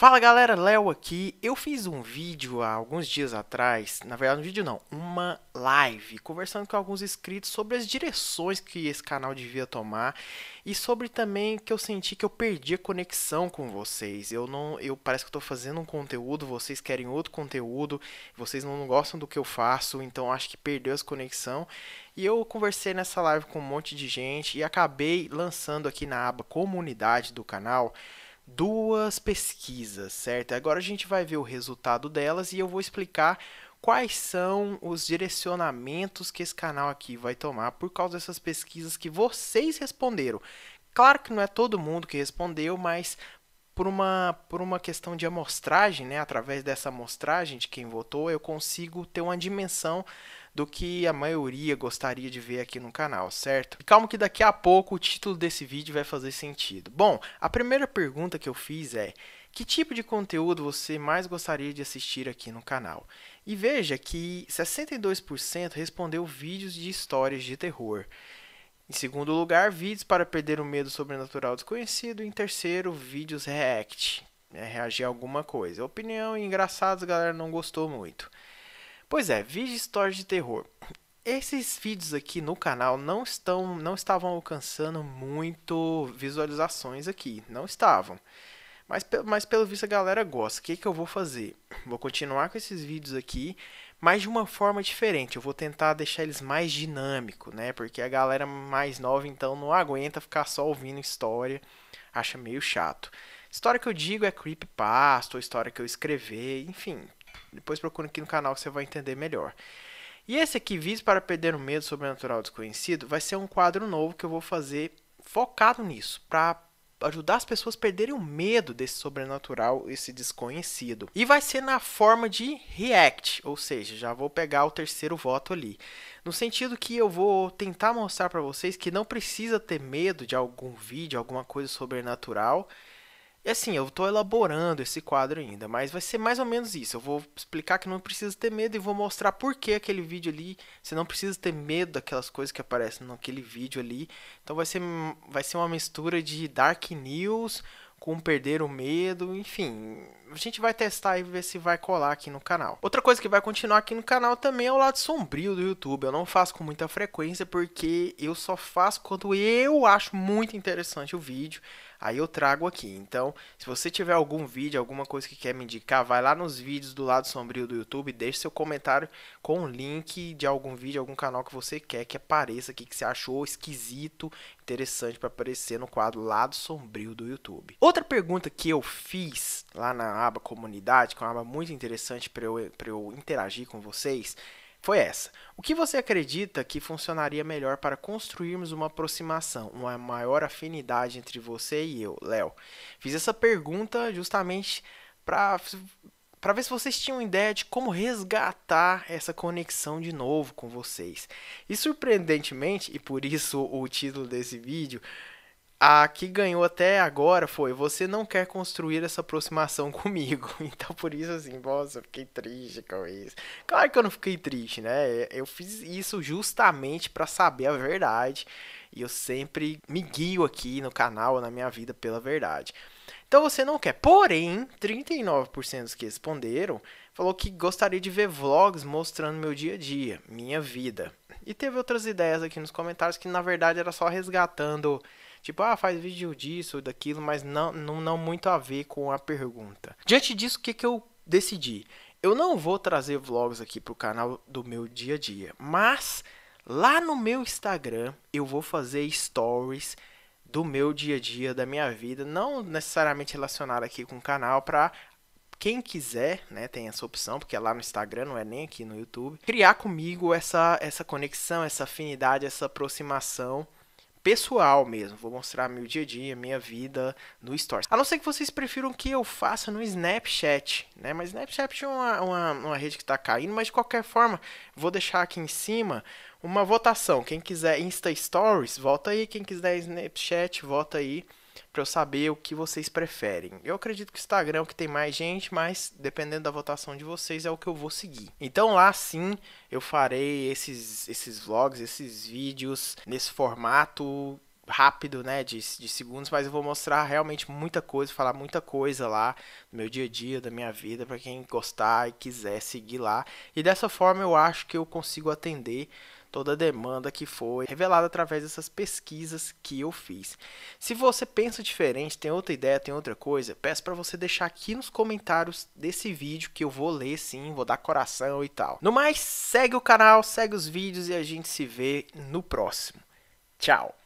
Fala galera, Léo aqui. Eu fiz um vídeo há alguns dias atrás, na verdade um vídeo não, uma live, conversando com alguns inscritos sobre as direções que esse canal devia tomar e sobre também que eu senti que eu perdi a conexão com vocês. Eu não, eu parece que estou fazendo um conteúdo, vocês querem outro conteúdo, vocês não gostam do que eu faço, então acho que perdeu essa conexão. E eu conversei nessa live com um monte de gente e acabei lançando aqui na aba comunidade do canal duas pesquisas, certo? Agora a gente vai ver o resultado delas e eu vou explicar quais são os direcionamentos que esse canal aqui vai tomar por causa dessas pesquisas que vocês responderam. Claro que não é todo mundo que respondeu, mas por uma, por uma questão de amostragem, né, através dessa amostragem de quem votou, eu consigo ter uma dimensão do que a maioria gostaria de ver aqui no canal, certo? E calma que daqui a pouco o título desse vídeo vai fazer sentido. Bom, a primeira pergunta que eu fiz é: que tipo de conteúdo você mais gostaria de assistir aqui no canal? E veja que 62% respondeu vídeos de histórias de terror. Em segundo lugar, vídeos para perder o medo sobrenatural desconhecido. Em terceiro, vídeos react, né, reagir a alguma coisa. Opinião engraçados, a galera não gostou muito. Pois é, vídeo história de terror. Esses vídeos aqui no canal não estão, não estavam alcançando muito visualizações aqui, não estavam. Mas, mas pelo visto a galera gosta. O que, que eu vou fazer? Vou continuar com esses vídeos aqui, mas de uma forma diferente. Eu vou tentar deixar eles mais dinâmicos, né? Porque a galera mais nova então não aguenta ficar só ouvindo história, acha meio chato. História que eu digo é creepypasta, ou história que eu escrever, enfim, depois procura aqui no canal que você vai entender melhor. E esse aqui, Vídeos para Perder o Medo Sobrenatural Desconhecido, vai ser um quadro novo que eu vou fazer focado nisso, para ajudar as pessoas a perderem o medo desse sobrenatural, esse desconhecido. E vai ser na forma de react, ou seja, já vou pegar o terceiro voto ali. No sentido que eu vou tentar mostrar para vocês que não precisa ter medo de algum vídeo, alguma coisa sobrenatural, e assim, eu estou elaborando esse quadro ainda, mas vai ser mais ou menos isso. Eu vou explicar que não precisa ter medo e vou mostrar por que aquele vídeo ali, você não precisa ter medo daquelas coisas que aparecem naquele vídeo ali. Então vai ser, vai ser uma mistura de Dark News com perder o medo, enfim. A gente vai testar e ver se vai colar aqui no canal. Outra coisa que vai continuar aqui no canal também é o lado sombrio do YouTube. Eu não faço com muita frequência porque eu só faço quando eu acho muito interessante o vídeo aí eu trago aqui. Então, se você tiver algum vídeo, alguma coisa que quer me indicar, vai lá nos vídeos do lado sombrio do YouTube, deixe seu comentário com o link de algum vídeo, algum canal que você quer que apareça aqui, que você achou esquisito, interessante para aparecer no quadro lado sombrio do YouTube. Outra pergunta que eu fiz lá na aba comunidade, que é uma aba muito interessante para eu, eu interagir com vocês, foi essa. O que você acredita que funcionaria melhor para construirmos uma aproximação, uma maior afinidade entre você e eu, Léo? Fiz essa pergunta justamente para para ver se vocês tinham ideia de como resgatar essa conexão de novo com vocês. E surpreendentemente, e por isso o título desse vídeo, a que ganhou até agora foi você não quer construir essa aproximação comigo. Então por isso assim, nossa, eu fiquei triste com isso. Claro que eu não fiquei triste, né? Eu fiz isso justamente para saber a verdade. E eu sempre me guio aqui no canal, na minha vida pela verdade. Então você não quer. Porém, 39% dos que responderam falou que gostaria de ver vlogs mostrando meu dia a dia, minha vida. E teve outras ideias aqui nos comentários que na verdade era só resgatando Tipo, ah, faz vídeo disso, daquilo, mas não, não, não muito a ver com a pergunta. Diante disso, o que, que eu decidi? Eu não vou trazer vlogs aqui pro canal do meu dia a dia, mas lá no meu Instagram eu vou fazer stories do meu dia a dia, da minha vida, não necessariamente relacionado aqui com o canal, para quem quiser, né, tem essa opção, porque é lá no Instagram, não é nem aqui no YouTube, criar comigo essa, essa conexão, essa afinidade, essa aproximação pessoal mesmo. Vou mostrar meu dia a dia, minha vida no Stories. A não ser que vocês prefiram que eu faça no Snapchat, né? Mas Snapchat é uma, uma, uma rede que está caindo, mas de qualquer forma, vou deixar aqui em cima uma votação. Quem quiser Insta Stories, volta aí. Quem quiser Snapchat, volta aí para eu saber o que vocês preferem. Eu acredito que o Instagram é o que tem mais gente, mas dependendo da votação de vocês é o que eu vou seguir. Então lá sim eu farei esses, esses vlogs, esses vídeos nesse formato rápido, né, de, de segundos, mas eu vou mostrar realmente muita coisa, falar muita coisa lá do meu dia a dia, da minha vida, para quem gostar e quiser seguir lá. E dessa forma eu acho que eu consigo atender toda a demanda que foi revelada através dessas pesquisas que eu fiz. Se você pensa diferente, tem outra ideia, tem outra coisa, peço para você deixar aqui nos comentários desse vídeo que eu vou ler sim, vou dar coração e tal. No mais, segue o canal, segue os vídeos e a gente se vê no próximo. Tchau!